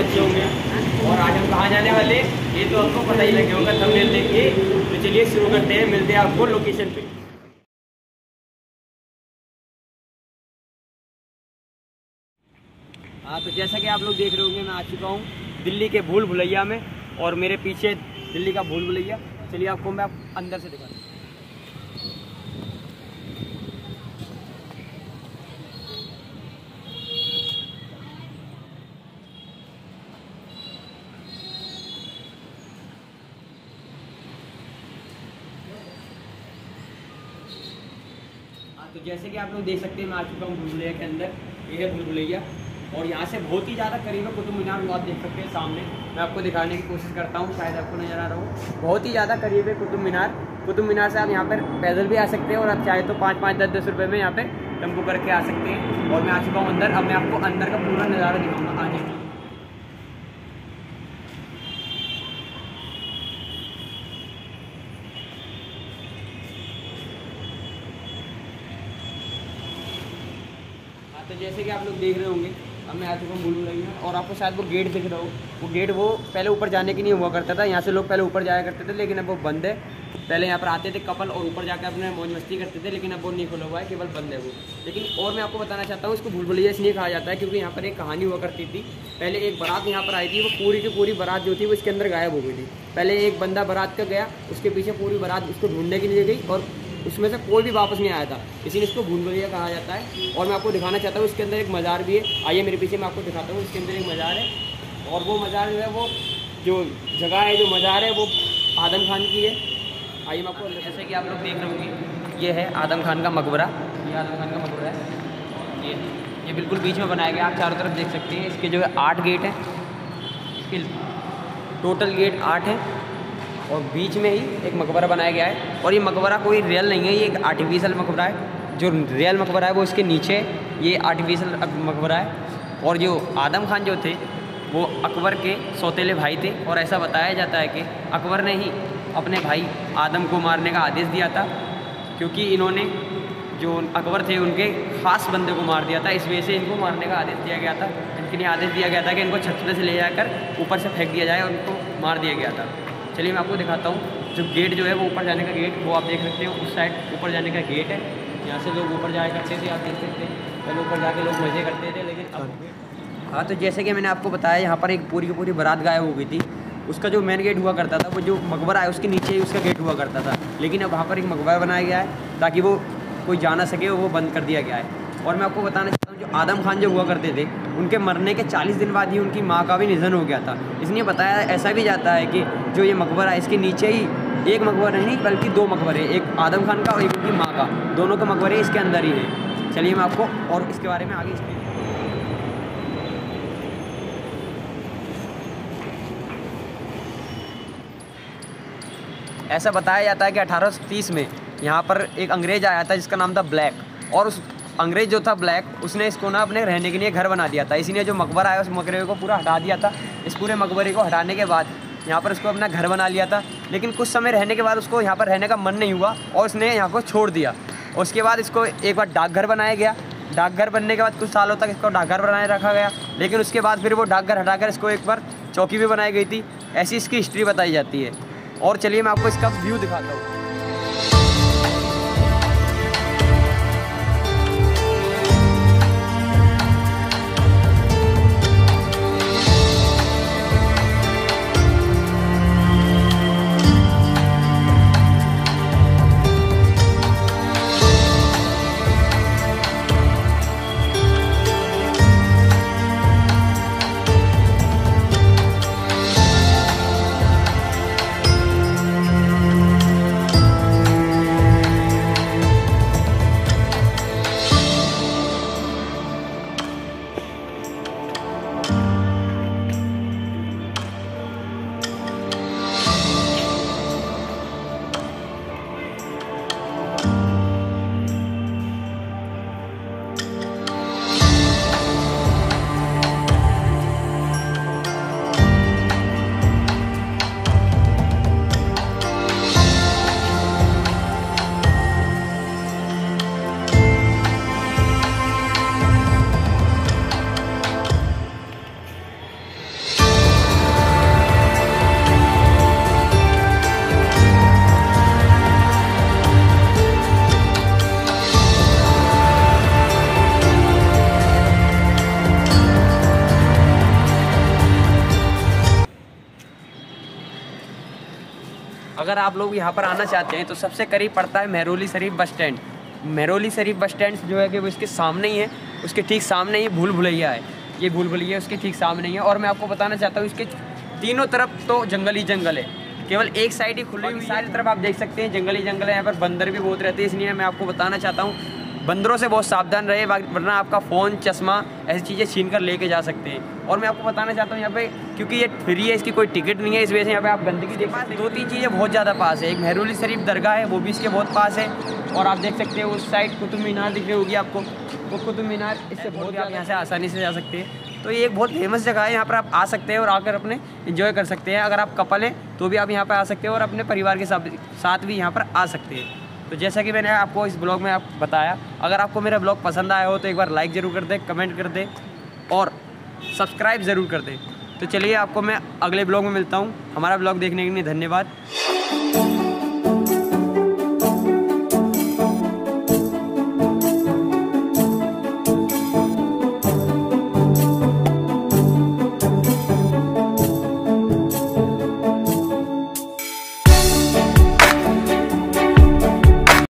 बच्चे होंगे। और आज हम कहाँ जाने वाले ये तो आपको पता ही लगे होगा थंबनेल देख के। तो चलिए शुरू करते हैं, मिलते हैं आपको लोकेशन पे। हाँ तो जैसा कि आप लोग देख रहे होंगे, मैं आ चुका हूँ दिल्ली के भूल भुलैया में और मेरे पीछे दिल्ली का भूल भुलैया। चलिए आपको मैं अंदर से दिखा तो जैसे कि आप लोग देख सकते हैं, मैं आ चुका हूँ भूल भुलैया के अंदर। ये है भूल भुलैया और यहाँ से बहुत ही ज़्यादा करीब है, कुतुब मीनार आप देख सकते हैं सामने। मैं आपको दिखाने की कोशिश करता हूँ, शायद आपको नज़र आ रहा हो। बहुत ही ज़्यादा करीब है कुतुब मीनार। कुतुब मीनार से आप यहाँ पर पैदल भी आ सकते हैं और आप चाहे तो पाँच पाँच दस दस रुपये में यहाँ पर टेंपो करके आ सकते हैं। और मैं आ चुका हूँ अंदर। अब मैं आपको अंदर का पूरा नज़ारा दिखाऊँगा आ तो जैसे कि आप लोग देख रहे होंगे अब मैं आ चुका हूँ बुलू रही और आपको शायद वो गेट दिख रहा हो। वो गेट वो पहले ऊपर जाने की नहीं हुआ करता था, यहाँ से लोग पहले ऊपर जाया करते थे, लेकिन अब वो बंद है। पहले यहाँ पर आते थे कपल और ऊपर जाकर अपने मौज मस्ती करते थे, लेकिन अब वो नहीं खुला हुआ है, केवल बंद है वो। लेकिन और मैं आपको बताना चाहता हूँ, इसको भूल भुलैया इसलिए कहा जाता है क्योंकि यहाँ पर एक कहानी हुआ करती थी। पहले एक बारात यहाँ पर आई थी, वो पूरी की पूरी बारात जो थी, वो इसके अंदर गायब हो गई थी। पहले एक बंदा बारात का गया, उसके पीछे पूरी बारात उसको ढूँढने के लिए गई और उसमें से कोई भी वापस नहीं आया था। इसीलिए इसको भूल भुलैया कहा जाता है। और मैं आपको दिखाना चाहता हूँ, इसके अंदर एक मज़ार भी है। आइए मेरे पीछे मैं आपको दिखाता हूँ, इसके अंदर एक मज़ार है। और वो मज़ार जो है, वो जो जगह है, जो मज़ार है, वो आदम खान की है। आइए मैं आपको जैसे कि आप लोग देख रहे होंगे, ये है आदम खान का मकबरा। ये आदम खान का मकबरा है। ये ये बिल्कुल बीच में बनाया गया, आप चारों तरफ़ देख सकते हैं। इसके जो है आठ गेट हैं, इसके टोटल गेट आठ हैं। और बीच में ही एक मकबरा बनाया गया है। और ये मकबरा कोई रियल नहीं है, ये एक आर्टिफिशियल मकबरा है। जो रियल मकबरा है, वो इसके नीचे ये आर्टिफिशियल मकबरा है। और जो आदम खान जो थे, वो अकबर के सौतेले भाई थे। और ऐसा बताया जाता है कि अकबर ने ही अपने भाई आदम को मारने का आदेश दिया था। क्योंकि इन्होंने जो अकबर थे, उनके ख़ास बंदे को मार दिया था। इस वजह से इनको मारने का आदेश दिया गया था। इनके लिए आदेश दिया गया था कि इनको छत से ले जाकर ऊपर से फेंक दिया जाए और उनको मार दिया गया था। चलिए मैं आपको दिखाता हूँ। जो गेट जो है वो ऊपर जाने का गेट वो आप देख सकते हो उस साइड ऊपर जाने का गेट है। यहाँ से लोग ऊपर जाया करते थे आप देख सकते हैं। पहले ऊपर जाके लोग मज़े करते थे लेकिन अब हाँ तो जैसे कि मैंने आपको बताया यहाँ पर एक पूरी की पूरी बारात गायब हो गई थी। उसका जो मेन गेट हुआ करता था वो जो मकबरा है उसके नीचे ही उसका गेट हुआ करता था। लेकिन अब वहाँ पर एक मकबरा बनाया गया है ताकि वो कोई जा ना सके वो बंद कर दिया गया है। और मैं आपको बताना जो आदम खान जो हुआ करते थे, उनके मरने के 40 दिन बाद ही उनकी माँ का भी निधन हो गया था। इसलिए बताया, ऐसा भी जाता है कि जो ये मकबरा है, इसके नीचे ही एक मकबरा नहीं, बल्कि दो मकबरे, एक आदम खान का और एक उनकी माँ का। दोनों के मकबरे इसके अंदर ही हैं। चलिए मैं आपको और इसके बारे में आगे इसके ऐसा बताया जाता है कि 1830 में यहाँ पर एक अंग्रेज़ आया था जिसका नाम था ब्लैक, और उस अंग्रेज़ जो था ब्लैक, उसने इसको ना अपने रहने के लिए घर बना दिया था। इसीलिए जो मकबरा है उस मकबरे को पूरा हटा दिया था। इस पूरे मकबरे को हटाने के बाद यहाँ पर उसको अपना घर बना लिया था। लेकिन कुछ समय रहने के बाद उसको यहाँ पर रहने का मन नहीं हुआ और उसने यहाँ को छोड़ दिया। उसके बाद इसको एक बार डाकघर बनाया गया। डाकघर बनने के बाद कुछ सालों तक इसको डाकघर बनाए रखा गया। लेकिन उसके बाद फिर वो डाकघर हटाकर इसको एक बार चौकी भी बनाई गई थी। ऐसी इसकी हिस्ट्री बताई जाती है। और चलिए मैं आपको इसका व्यू दिखाता हूँ। अगर आप लोग यहाँ पर आना चाहते हैं तो सबसे करीब पड़ता है मेहरोली शरीफ बस स्टैंड। मेहरोली शरीफ बस स्टैंड जो है कि वो इसके सामने ही है उसके ठीक सामने ही भूल भुलैया है। ये भूल भुलैया उसके ठीक सामने ही है। और मैं आपको बताना चाहता हूँ इसके तीनों तरफ़ तो जंगल ही जंगल है। केवल एक साइड ही खुली हुई सारी तरफ़ आप देख सकते हैं जंगली ही जंगल है। यहाँ पर बंदर भी बहुत रहते हैं इसलिए मैं आपको बताना चाहता हूँ बंदरों से बहुत सावधान रहे वरना आपका फ़ोन चश्मा ऐसी चीज़ें छीन कर लेके जा सकते हैं। और मैं आपको बताना चाहता हूँ यहाँ पे क्योंकि ये फ्री है इसकी कोई टिकट नहीं है इस वजह से यहाँ पे आप गंदगी देख सकते दो तीन चीज़ें बहुत ज़्यादा पास है एक महरूली शरीफ दरगाह है वो भी इसके बहुत पास है और आप देख सकते हैं उस साइड कुतुब मीनार दिख रही होगी आपको। वो कुतुब मीनार इससे बहुत आप यहाँ से आसानी से जा सकते हैं। तो ये एक बहुत फ़ेमस जगह है यहाँ पर आप आ सकते हैं और आकर अपने इन्जॉय कर सकते हैं। अगर आप कपल हैं तो भी आप यहाँ पर आ सकते हैं और अपने परिवार के साथ भी यहाँ पर आ सकते हैं। तो जैसा कि मैंने आपको इस ब्लॉग में आप बताया, अगर आपको मेरा ब्लॉग पसंद आया हो तो एक बार लाइक ज़रूर कर दें कमेंट कर दें और सब्सक्राइब ज़रूर कर दें। तो चलिए आपको मैं अगले ब्लॉग में मिलता हूँ। हमारा ब्लॉग देखने के लिए धन्यवाद।